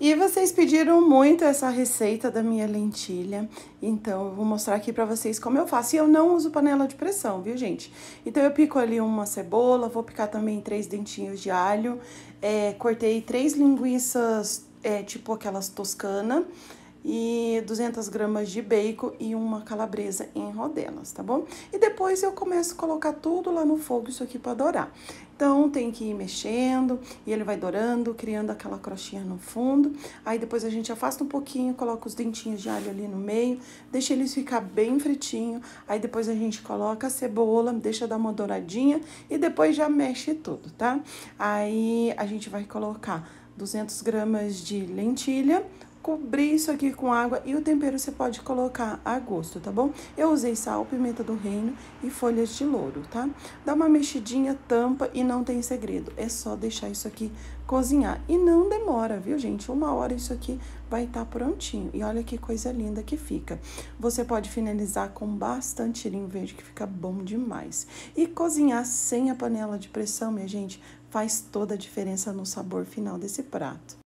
E vocês pediram muito essa receita da minha lentilha, então eu vou mostrar aqui pra vocês como eu faço. E eu não uso panela de pressão, viu, gente? Então eu pico ali uma cebola, vou picar também três dentinhos de alho, é, cortei três linguiças, é, tipo aquelas toscana, e 200 gramas de bacon e uma calabresa em rodelas, tá bom? E depois eu começo a colocar tudo lá no fogo, isso aqui para dourar. Então, tem que ir mexendo e ele vai dourando, criando aquela crostinha no fundo. Aí depois a gente afasta um pouquinho, coloca os dentinhos de alho ali no meio, deixa eles ficar bem fritinho. Aí depois a gente coloca a cebola, deixa dar uma douradinha e depois já mexe tudo, tá? Aí a gente vai colocar 200 gramas de lentilha, cobrir isso aqui com água e o tempero você pode colocar a gosto, tá bom? Eu usei sal, pimenta do reino e folhas de louro, tá? Dá uma mexidinha, tampa e não tem segredo. É só deixar isso aqui cozinhar. E não demora, viu, gente? Uma hora isso aqui vai estar tá prontinho. E olha que coisa linda que fica. Você pode finalizar com bastante cheirinho verde, que fica bom demais. E cozinhar sem a panela de pressão, minha gente, faz toda a diferença no sabor final desse prato.